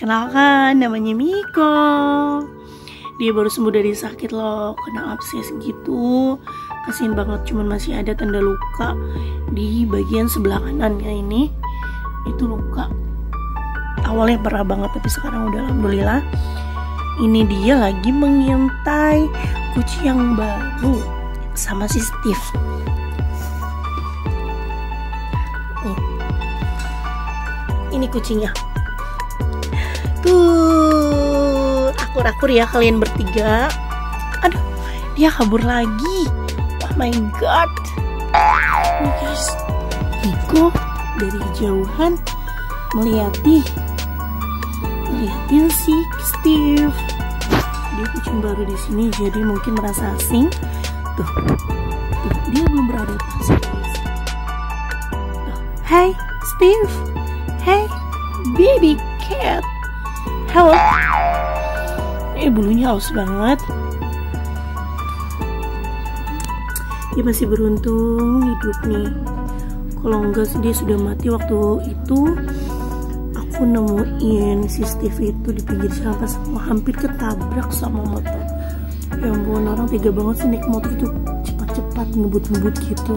perkenalkan namanya Miko. Dia baru sembuh dari sakit loh, kena abses gitu. Kasian banget, cuman masih ada tanda luka di bagian sebelah kanannya ini. Itu luka. Awalnya parah banget, tapi sekarang udah alhamdulillah. Ini dia lagi mengintai kucing yang baru sama si Steve. Ini kucingnya. Tuh, akur-akur ya kalian bertiga. Aduh, dia kabur lagi. Oh my god. Guys, Niko dari jauhan melihati melihatin si Steve. Dia kucing baru di sini jadi mungkin merasa asing. Tuh, tuh dia belum beradaptasi guys. Tuh, Hai Steve, Hey baby cat. Halo. Eh bulunya haus banget. Dia masih beruntung hidup nih. Kalau enggak dia sudah mati waktu itu. Aku nemuin si Steve itu di pinggir jalan pas hampir ketabrak sama motor. Ya ampun orang tega banget sih naik motor itu cepat-cepat ngebut-ngebut gitu.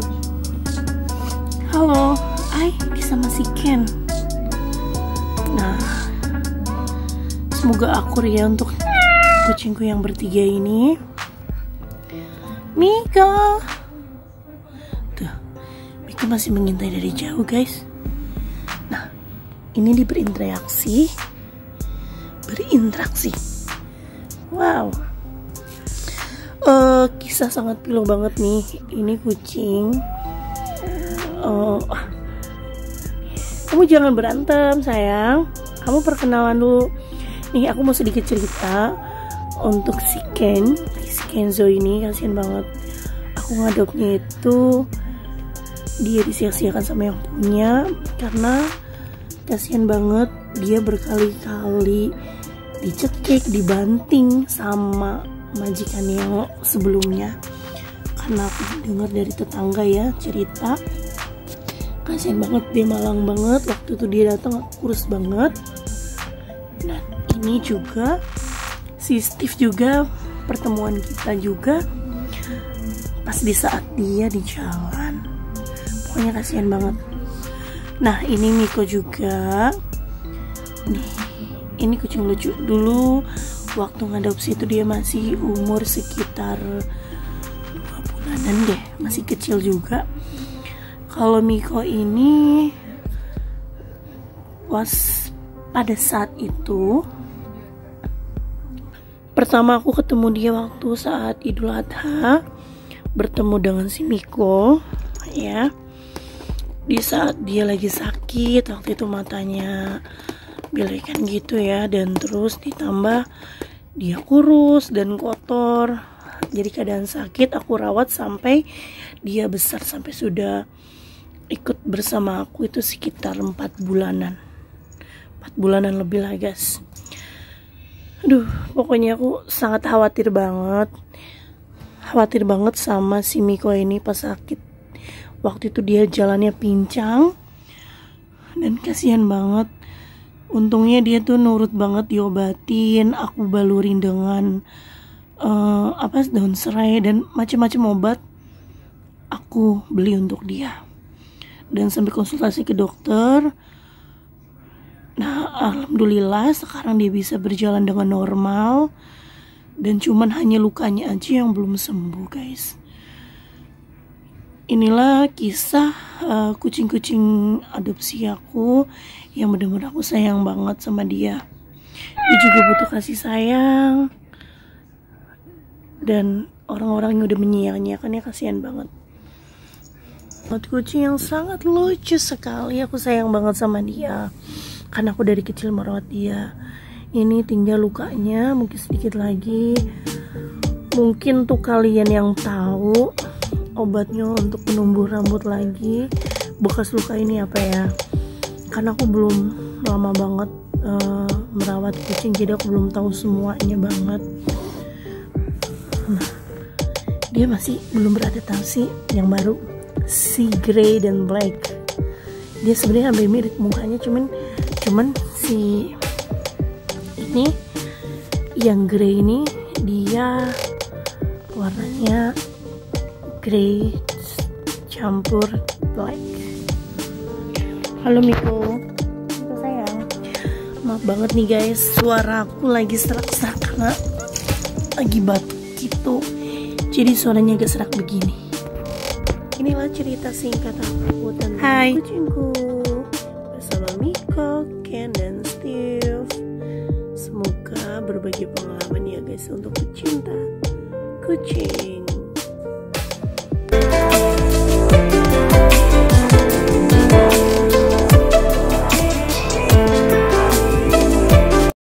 Halo, Ai, sama si Ken. Nah, semoga akur ya untuk kucingku yang bertiga ini. Mika, tuh, Mika masih mengintai dari jauh guys. Nah, ini dia berinteraksi, berinteraksi. Wow, uh, kisah sangat pilu banget nih. Ini kucing. Uh, kamu jangan berantem sayang kamu perkenalan dulu nih aku mau sedikit cerita untuk si Ken. Si Kenzo ini kasihan banget. Aku ngadopnya itu dia disia-siakan sama yang punya karena kasihan banget dia berkali-kali dicekik dibanting sama majikan yang sebelumnya. Karena aku dengar dari tetangga ya cerita. Kasian banget dia malang banget. Waktu itu dia datang kurus banget ini juga. Si Steve juga pertemuan kita juga. Pas di saat dia di jalan. Pokoknya kasihan banget. Nah ini Miko juga. Nih ini kucing lucu. Dulu waktu ngadopsi itu dia masih umur sekitar dua bulanan deh. Masih kecil juga. Kalau Miko ini was pada saat itu pertama aku ketemu dia waktu saat Idul Adha bertemu dengan si Miko ya. Di saat dia lagi sakit waktu itu matanya bilekan gitu ya dan terus ditambah dia kurus dan kotor. Jadi keadaan sakit aku rawat sampai dia besar sampai sudah ikut bersama aku itu sekitar 4 bulanan. 4 bulanan lebih lah guys aduh pokoknya aku sangat khawatir banget. Khawatir banget sama si Miko ini pas sakit. Waktu itu dia jalannya pincang. Dan kasihan banget. Untungnya dia tuh nurut banget diobatin aku balurin dengan uh, apa daun serai dan macam-macam obat aku beli untuk dia. Dan sampai konsultasi ke dokter Nah, alhamdulillah sekarang dia bisa berjalan dengan normal dan cuman hanya lukanya aja yang belum sembuh, guys. Inilah kisah kucing kucing-kucing adopsi aku yang benar-benar aku sayang banget sama dia. Dia juga butuh kasih sayang dan orang-orang yang udah menyia-nyiakannya kasihan banget. Buat kucing yang sangat lucu sekali, aku sayang banget sama dia karena aku dari kecil merawat dia. Ini tinggal lukanya mungkin sedikit lagi. Mungkin tuh kalian yang tahu obatnya untuk penumbuh rambut lagi. Bekas luka ini apa ya? Karena aku belum lama banget uh, merawat kucing jadi aku belum tahu semuanya banget. Dia masih belum beradaptasi. Yang baru si grey dan black. Dia sebenarnya hampir mirip mukanya cuman cuman si ini yang grey ini dia warnanya grey campur black. Halo Miko. Miko sayang. Maaf banget nih guys. Suara aku lagi serak-serak karena lagi batuk gitu. Jadi suaranya agak serak begini. Inilah cerita singkat aku tentang Hai. kucingku Miko, Ken, dan Steve. Semoga berbagi pengalaman ya guys untuk pecinta kucing